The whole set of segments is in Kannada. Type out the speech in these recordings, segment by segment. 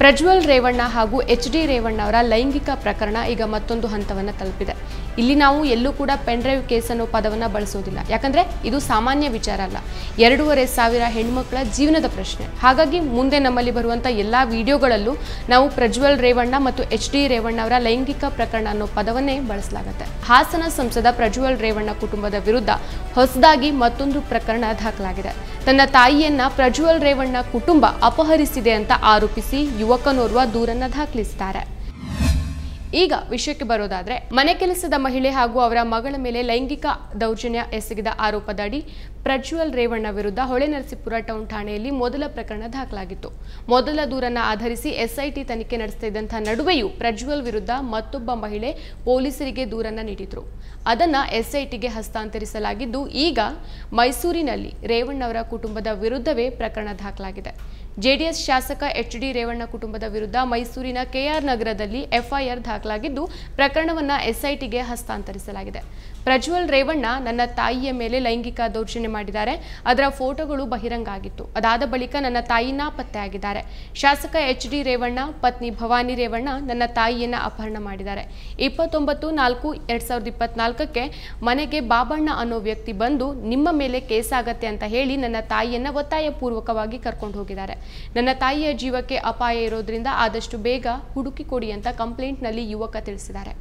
ಪ್ರಜ್ವಲ್ ರೇವಣ್ಣ ಹಾಗೂ ಎಚ್ ಡಿ ರೇವಣ್ಣ ಅವರ ಲೈಂಗಿಕ ಪ್ರಕರಣ ಈಗ ಮತ್ತೊಂದು ಹಂತವನ್ನು ತಲುಪಿದೆ. ಇಲ್ಲಿ ನಾವು ಎಲ್ಲೂ ಕೂಡ ಪೆನ್ಡ್ರೈವ್ ಕೇಸ್ ಅನ್ನೋ ಪದವನ್ನು ಬಳಸೋದಿಲ್ಲ. ಯಾಕಂದ್ರೆ ಇದು ಸಾಮಾನ್ಯ ವಿಚಾರ ಅಲ್ಲ. ಎರಡೂವರೆ ಸಾವಿರ ಹೆಣ್ಮಕ್ಳ ಜೀವನದ ಪ್ರಶ್ನೆ. ಹಾಗಾಗಿ ಮುಂದೆ ನಮ್ಮಲ್ಲಿ ಬರುವಂಥ ಎಲ್ಲ ವಿಡಿಯೋಗಳಲ್ಲೂ ನಾವು ಪ್ರಜ್ವಲ್ ರೇವಣ್ಣ ಮತ್ತು ಎಚ್ ಡಿ ರೇವಣ್ಣ ಅವರ ಲೈಂಗಿಕ ಪ್ರಕರಣ ಅನ್ನೋ ಪದವನ್ನೇ ಬಳಸಲಾಗುತ್ತೆ. ಹಾಸನ ಸಂಸದ ಪ್ರಜ್ವಲ್ ರೇವಣ್ಣ ಕುಟುಂಬದ ವಿರುದ್ಧ ಹೊಸದಾಗಿ ಮತ್ತೊಂದು ಪ್ರಕರಣ ದಾಖಲಾಗಿದೆ. ತನ್ನ ತಾಯಿಯನ್ನ ಪ್ರಜ್ವಲ್ ರೇವಣ್ಣ ಕುಟುಂಬ ಅಪಹರಿಸಿದೆ ಅಂತ ಆರೋಪಿಸಿ ಯುವಕನೋರ್ವ ದೂರನ್ನ ದಾಖಲಿಸಿದ್ದಾರೆ. ಈಗ ವಿಷಯಕ್ಕೆ ಬರೋದಾದ್ರೆ ಮನೆ ಕೆಲಸದ ಮಹಿಳೆ ಹಾಗೂ ಅವರ ಮಗಳ ಮೇಲೆ ಲೈಂಗಿಕ ದೌರ್ಜನ್ಯ ಎಸಗಿದ ಆರೋಪದಡಿ ಪ್ರಜ್ವಲ್ ರೇವಣ್ಣ ವಿರುದ್ಧ ಹೊಳೆನರಸೀಪುರ ಟೌನ್ ಠಾಣೆಯಲ್ಲಿ ಮೊದಲ ಪ್ರಕರಣ ದಾಖಲಾಗಿತ್ತು. ಮೊದಲ ದೂರನ್ನ ಆಧರಿಸಿ ಎಸ್ಐಟಿ ತನಿಖೆ ನಡೆಸುತ್ತಿದ್ದಂಥ ನಡುವೆಯೂ ಪ್ರಜ್ವಲ್ ವಿರುದ್ಧ ಮತ್ತೊಬ್ಬ ಮಹಿಳೆ ಪೊಲೀಸರಿಗೆ ದೂರನ್ನ ನೀಡಿದ್ರು. ಅದನ್ನ ಎಸ್ಐಟಿಗೆ ಹಸ್ತಾಂತರಿಸಲಾಗಿದ್ದು, ಈಗ ಮೈಸೂರಿನಲ್ಲಿ ರೇವಣ್ಣವರ ಕುಟುಂಬದ ವಿರುದ್ಧವೇ ಪ್ರಕರಣ ದಾಖಲಾಗಿದೆ. ಜೆಡಿಎಸ್ ಶಾಸಕ ಎಚ್ ಡಿ ರೇವಣ್ಣ ಕುಟುಂಬದ ವಿರುದ್ಧ ಮೈಸೂರಿನ ಕೆಆರ್ ನಗರದಲ್ಲಿ ಎಫ್ಐಆರ್ ದಾಖಲಾಗಿದ್ದು, ಪ್ರಕರಣವನ್ನ ಎಸ್ಐಟಿಗೆ ಹಸ್ತಾಂತರಿಸಲಾಗಿದೆ. ಪ್ರಜ್ವಲ್ ರೇವಣ್ಣ ನನ್ನ ತಾಯಿಯ ಮೇಲೆ ಲೈಂಗಿಕ ದೌರ್ಜನ್ಯ ಮಾಡಿದ್ದಾರೆ. ಅದರ ಫೋಟೋಗಳು ಬಹಿರಂಗ ಆಗಿತ್ತು ಅದಾದ ಬಳಿಕ ನನ್ನ ತಾಯಿ ಪತ್ತೆಯಾಗಿದ್ದಾರೆ ಶಾಸಕ ಎಚ್ ಡಿ ರೇವಣ್ಣ, ಪತ್ನಿ ಭವಾನಿ ರೇವಣ್ಣ ನನ್ನ ತಾಯಿಯನ್ನ ಅಪಹರಣ ಮಾಡಿದ್ದಾರೆ. ಇಪ್ಪತ್ತೊಂಬತ್ತು ನಾಲ್ಕು ಎರಡ್ ಸಾವಿರದ ಇಪ್ಪತ್ನಾಲ್ಕಕ್ಕೆ ಮನೆಗೆ ಬಾಬಣ್ಣ ಅನ್ನೋ ವ್ಯಕ್ತಿ ಬಂದು ನಿಮ್ಮ ಮೇಲೆ ಕೇಸ್ ಆಗತ್ತೆ ಅಂತ ಹೇಳಿ ನನ್ನ ತಾಯಿಯನ್ನ ಒತ್ತಾಯಪೂರ್ವಕವಾಗಿ ಕರ್ಕೊಂಡು ಹೋಗಿದ್ದಾರೆ. ನನ್ನ ತಾಯಿಯ ಜೀವಕ್ಕೆ ಅಪಾಯ ಇರೋದ್ರಿಂದ ಆದಷ್ಟು ಬೇಗ ಹುಡುಕಿ ಕೊಡಿ ಅಂತ ಕಂಪ್ಲೇಂಟ್ನಲ್ಲಿ ಯುವಕ ತಿಳಿಸಿದ್ದಾರೆ.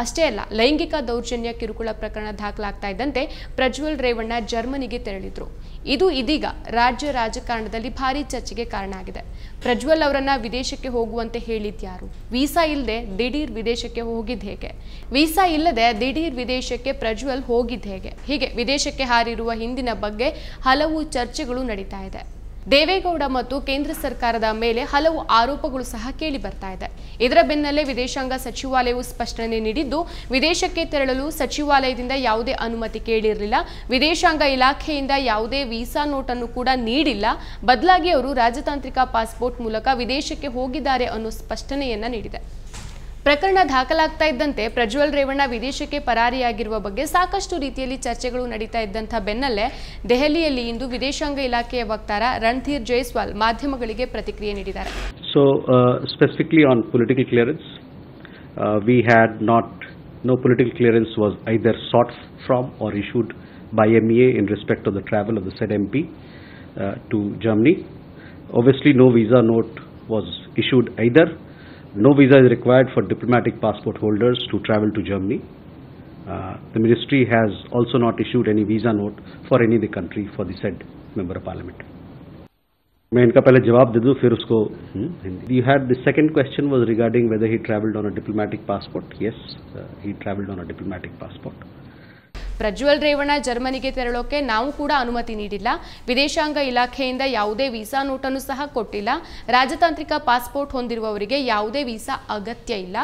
ಅಷ್ಟೇ ಅಲ್ಲ, ಲೈಂಗಿಕ ದೌರ್ಜನ್ಯ ಕಿರುಕುಳ ಪ್ರಕರಣ ದಾಖಲಾಗ್ತಾ ಇದ್ದಂತೆ ಪ್ರಜ್ವಲ್ ರೇವಣ್ಣ ಜರ್ಮನಿಗೆ ತೆರಳಿದ್ರು. ಇದು ಇದೀಗ ರಾಜ್ಯ ರಾಜಕಾರಣದಲ್ಲಿ ಭಾರಿ ಚರ್ಚೆಗೆ ಕಾರಣ ಆಗಿದೆ. ಪ್ರಜ್ವಲ್ ಅವರನ್ನ ವಿದೇಶಕ್ಕೆ ಹೋಗುವಂತೆ ಹೇಳಿದ್ಯಾರು ವೀಸಾ ಇಲ್ಲದೆ ದಿಢೀರ್ ವಿದೇಶಕ್ಕೆ ಹೋಗಿದ್ ಹೇಗೆ? ವೀಸಾ ಇಲ್ಲದೆ ದಿಢೀರ್ ವಿದೇಶಕ್ಕೆ ಪ್ರಜ್ವಲ್ ಹೋಗಿದ್ ಹೇಗೆ? ಹೀಗೆ ವಿದೇಶಕ್ಕೆ ಹಾರಿರುವ ಹಿಂದಿನ ಬಗ್ಗೆ ಹಲವು ಚರ್ಚೆಗಳು ನಡೀತಾ ಇದೆ. ದೇವೇಗೌಡ ಮತ್ತು ಕೇಂದ್ರ ಸರ್ಕಾರದ ಮೇಲೆ ಹಲವು ಆರೋಪಗಳು ಸಹ ಕೇಳಿ ಬರ್ತಾ ಇದೆ. ಇದರ ಬೆನ್ನಲ್ಲೇ ವಿದೇಶಾಂಗ ಸಚಿವಾಲಯವು ಸ್ಪಷ್ಟನೆ ನೀಡಿದ್ದು, ವಿದೇಶಕ್ಕೆ ತೆರಳಲು ಸಚಿವಾಲಯದಿಂದ ಯಾವುದೇ ಅನುಮತಿ ಕೇಳಿರಲಿಲ್ಲ. ವಿದೇಶಾಂಗ ಇಲಾಖೆಯಿಂದ ಯಾವುದೇ ವೀಸಾ ನೋಟನ್ನು ಕೂಡ ನೀಡಿಲ್ಲ. ಬದಲಾಗಿ ಅವರು ರಾಜತಾಂತ್ರಿಕ ಪಾಸ್ಪೋರ್ಟ್ ಮೂಲಕ ವಿದೇಶಕ್ಕೆ ಹೋಗಿದ್ದಾರೆ ಅನ್ನೋ ಸ್ಪಷ್ಟನೆಯನ್ನ ನೀಡಿದೆ. ಪ್ರಕರಣ ದಾಖಲಾಗ್ತಾ ಇದ್ದಂತೆ ಪ್ರಜ್ವಲ್ ರೇವಣ್ಣ ವಿದೇಶಕ್ಕೆ ಪರಾರಿಯಾಗಿರುವ ಬಗ್ಗೆ ಸಾಕಷ್ಟು ರೀತಿಯಲ್ಲಿ ಚರ್ಚೆಗಳು ನಡೀತಾ ಇದ್ದಂಥ ಬೆನ್ನಲ್ಲೇ ದೆಹಲಿಯಲ್ಲಿ ಇಂದು ವಿದೇಶಾಂಗ ಇಲಾಖೆಯ ವಕ್ತಾರ ರಣಧೀರ್ ಜೈಸ್ವಾಲ್ ಮಾಧ್ಯಮಗಳಿಗೆ ಪ್ರತಿಕ್ರಿಯೆ ನೀಡಿದ್ದಾರೆ so specifically on political clearance we had not no no political clearance was either sought from or issued by MEA in respect of the travel of the said MP uh, to Germany. Obviously, no visa note was issued either. No visa is required for diplomatic passport holders to travel to Germany. Uh, the ministry has also not issued any visa note for any of the country for the said member of parliament. मैं इनका पहले जवाब दे दूं फिर उसको you had the second question was regarding whether he travelled on a diplomatic passport yes he travelled on a diplomatic passport Prajwal Revanna ಜರ್ಮನಿಗೆ ತೆರಳೋಕೆ ನಾವು ಕೂಡ ಅನುಮತಿ ನೀಡಿಲ್ಲ. ವಿದೇಶಾಂಗ ಇಲಾಖೆಯಿಂದ ಯಾವುದೇ ವೀಸಾ ನೋಟನ್ನು ಸಹ ಕೊಟ್ಟಿಲ್ಲ. ರಾಜತಾಂತ್ರಿಕ ಪಾಸ್ಪೋರ್ಟ್ ಹೊಂದಿರುವವರಿಗೆ ಯಾವುದೇ ವೀಸಾ ಅಗತ್ಯ ಇಲ್ಲ.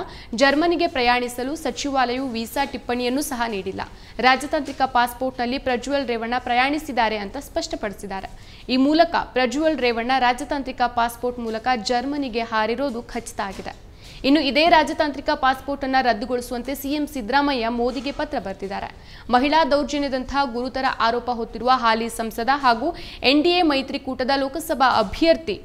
ಜರ್ಮನಿಗೆ ಪ್ರಯಾಣಿಸಲು ಸಚಿವಾಲಯವು ವೀಸಾ ಟಿಪ್ಪಣಿಯನ್ನು ಸಹ ನೀಡಿಲ್ಲ. ರಾಜತಾಂತ್ರಿಕ ಪಾಸ್ಪೋರ್ಟ್ನಲ್ಲಿ ಪ್ರಜ್ವಲ್ ರೇವಣ್ಣ ಪ್ರಯಾಣಿಸಿದ್ದಾರೆ ಅಂತ ಸ್ಪಷ್ಟಪಡಿಸಿದ್ದಾರೆ. ಈ ಮೂಲಕ ಪ್ರಜ್ವಲ್ ರೇವಣ್ಣ ರಾಜತಾಂತ್ರಿಕ ಪಾಸ್ಪೋರ್ಟ್ ಮೂಲಕ ಜರ್ಮನಿಗೆ ಹಾರಿರೋದು ಖಚಿತ ಆಗಿದೆ. ಇನ್ನು ಇದೇ ರಾಜತಾಂತ್ರಿಕ ಪಾಸ್ಪೋರ್ಟ್ ಅನ್ನು ರದ್ದುಗೊಳಿಸುವಂತೆ ಸಿಎಂ ಸಿದ್ದರಾಮಯ್ಯ ಮೋದಿಗೆ ಪತ್ರ ಬರೆದಿದ್ದಾರೆ. ಮಹಿಳಾ ದೌರ್ಜನ್ಯದಂತಹ ಗುರುತರ ಆರೋಪ ಹೊತ್ತಿರುವ ಹಾಲಿ ಸಂಸದ ಹಾಗೂ ಎನ್ಡಿಎ ಮೈತ್ರಿಕೂಟದ ಲೋಕಸಭಾ ಅಭ್ಯರ್ಥಿ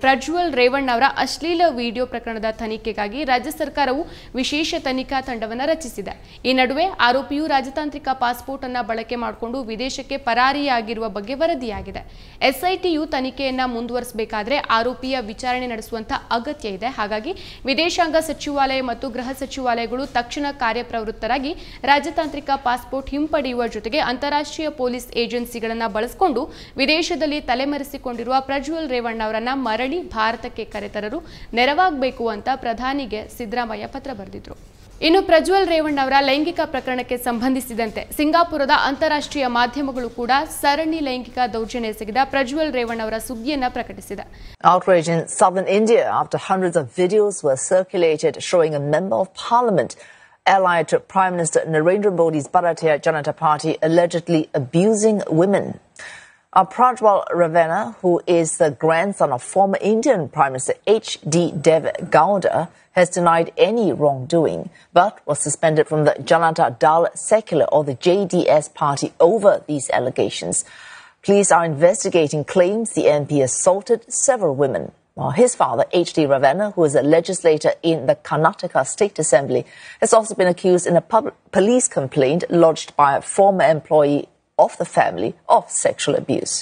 ಪ್ರಜ್ವಲ್ ರೇವಣ್ಣ ಅವರ ಅಶ್ಲೀಲ ವಿಡಿಯೋ ಪ್ರಕರಣದ ತನಿಖೆಗಾಗಿ ರಾಜ್ಯ ಸರ್ಕಾರವು ವಿಶೇಷ ತನಿಖಾ ತಂಡವನ್ನು ರಚಿಸಿದೆ. ಈ ನಡುವೆ ಆರೋಪಿಯು ರಾಜತಾಂತ್ರಿಕ ಪಾಸ್ಪೋರ್ಟ್ ಅನ್ನು ಬಳಕೆ ಮಾಡಿಕೊಂಡು ವಿದೇಶಕ್ಕೆ ಪರಾರಿಯಾಗಿರುವ ಬಗ್ಗೆ ವರದಿಯಾಗಿದೆ. ಎಸ್ಐಟಿಯು ತನಿಖೆಯನ್ನು ಮುಂದುವರಿಸಬೇಕಾದರೆ ಆರೋಪಿಯ ವಿಚಾರಣೆ ನಡೆಸುವಂತಹ ಅಗತ್ಯ ಇದೆ. ಹಾಗಾಗಿ ವಿದೇಶಾಂಗ ಸಚಿವಾಲಯ ಮತ್ತು ಗೃಹ ಸಚಿವಾಲಯಗಳು ತಕ್ಷಣ ಕಾರ್ಯಪ್ರವೃತ್ತರಾಗಿ ರಾಜತಾಂತ್ರಿಕ ಪಾಸ್ಪೋರ್ಟ್ ಹಿಂಪಡೆಯುವ ಜೊತೆಗೆ ಅಂತಾರಾಷ್ಟ್ರೀಯ ಪೊಲೀಸ್ ಏಜೆನ್ಸಿಗಳನ್ನು ಬಳಸಿಕೊಂಡು ವಿದೇಶದಲ್ಲಿ ತಲೆಮರೆಸಿಕೊಂಡಿರುವ ಪ್ರಜ್ವಲ್ ರೇವಣ್ಣ ಅವರನ್ನು ಮರಳಿ ಭಾರತಕ್ಕೆ ಕರೆತರರು, ನೆರವಾಗಬೇಕು ಅಂತ ಪ್ರಧಾನಿಗೆ ಸಿದ್ದರಾಮಯ್ಯ ಪತ್ರ ಬರೆದಿದ್ರು. ಇನ್ನು ಪ್ರಜ್ವಲ್ ರೇವಣ್ಣ ಅವರ ಲೈಂಗಿಕ ಪ್ರಕರಣಕ್ಕೆ ಸಂಬಂಧಿಸಿದಂತೆ ಸಿಂಗಾಪುರದ ಅಂತಾರಾಷ್ಟ್ರೀಯ ಮಾಧ್ಯಮಗಳು ಕೂಡ ಸರಣಿ ಲೈಂಗಿಕ ದೌರ್ಜನ್ಯ ಎಸಗಿದ ಪ್ರಜ್ವಲ್ ರೇವಣ್ಣ ಅವರ ಸುದ್ದಿಯನ್ನು ಪ್ರಕಟಿಸಿದೆ. Outrage in India after hundreds of videos were showing member of parliament prime minister Narendra party allegedly abusing Uh, Prajwal Ravena, who is the grandson of former Indian Prime Minister H.D. Deve Gowda, has denied any wrongdoing, but was suspended from the Janata Dal Secular or the JDS party over these allegations. Police are investigating claims the MP assaulted several women. While his father, H.D. Ravenna, who is a legislator in the Karnataka State Assembly, has also been accused in a pub- police complaint lodged by a former employee of the family of sexual abuse.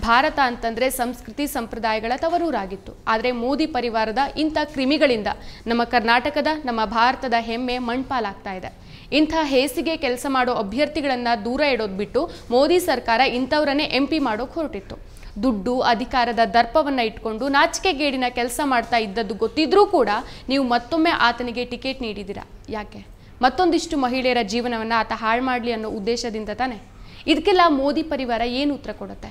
Bharat ಅಂತಂದ್ರೆ ಸಂಸ್ಕೃತಿ ಸಂಪ್ರದಾಯಗಳ ತವರೂರಾಗಿತ್ತು. ಆದರೆ ಮೋದಿ ಪರಿವಾರದ ಇಂಥ ಕ್ರಿಮಿಗಳಿಂದ ನಮ್ಮ ಕರ್ನಾಟಕದ, ನಮ್ಮ ಭಾರತದ ಹೆಮ್ಮೆ ಮಣ್ಪಾಲಾಗ್ತಾ ಇದೆ. ಇಂಥ ಹೇಸಿಗೆ ಕೆಲಸ ಮಾಡೋ ಅಭ್ಯರ್ಥಿಗಳನ್ನ ದೂರ ಇಡೋದು ಬಿಟ್ಟು ಮೋದಿ ಸರ್ಕಾರ ಇಂಥವ್ರನ್ನೇ ಎಂ ಪಿ ಮಾಡೋಕೆ ಹೊರಟಿತ್ತು. ದುಡ್ಡು, ಅಧಿಕಾರದ ದರ್ಪವನ್ನ ಇಟ್ಕೊಂಡು ನಾಚಿಕೆಗೇಡಿನ ಕೆಲಸ ಮಾಡ್ತಾ ಇದ್ದದ್ದು ಗೊತ್ತಿದ್ರೂ ಕೂಡ ನೀವು ಮತ್ತೊಮ್ಮೆ ಆತನಿಗೆ ಟಿಕೆಟ್ ನೀಡಿದ್ದೀರಾ? ಯಾಕೆ? ಮತ್ತೊಂದಿಷ್ಟು ಮಹಿಳೆಯರ ಜೀವನವನ್ನು ಆತ ಹಾಳು ಮಾಡಲಿ ಅನ್ನೋ ಉದ್ದೇಶದಿಂದ ತಾನೆ? ಇದಕ್ಕೆಲ್ಲ ಮೋದಿ ಪರಿವಾರ ಏನು ಉತ್ತರ ಕೊಡುತ್ತೆ?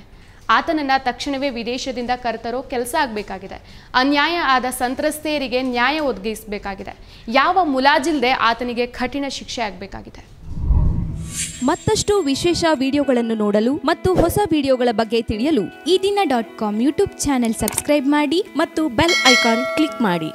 ಆತನನ್ನ ತಕ್ಷಣವೇ ವಿದೇಶದಿಂದ ಕರೆತರೋ ಕೆಲಸ ಆಗಬೇಕಾಗಿದೆ. ಅನ್ಯಾಯ ಆದ ಸಂತ್ರಸ್ತೆಯರಿಗೆ ನ್ಯಾಯ ಒದಗಿಸಬೇಕಾಗಿದೆ. ಯಾವ ಮುಲಾಜಿಲ್ಲದೆ ಆತನಿಗೆ ಕಠಿಣ ಶಿಕ್ಷೆ ಆಗಬೇಕಾಗಿದೆ. ಮತ್ತಷ್ಟು ವಿಶೇಷ ವಿಡಿಯೋಗಳನ್ನು ನೋಡಲು ಮತ್ತು ಹೊಸ ವಿಡಿಯೋಗಳ ಬಗ್ಗೆ ತಿಳಿಯಲು Eedina dot com YouTube channel subscribe ಮಾಡಿ ಮತ್ತು ಬೆಲ್ ಐಕಾನ್ ಕ್ಲಿಕ್ ಮಾಡಿ.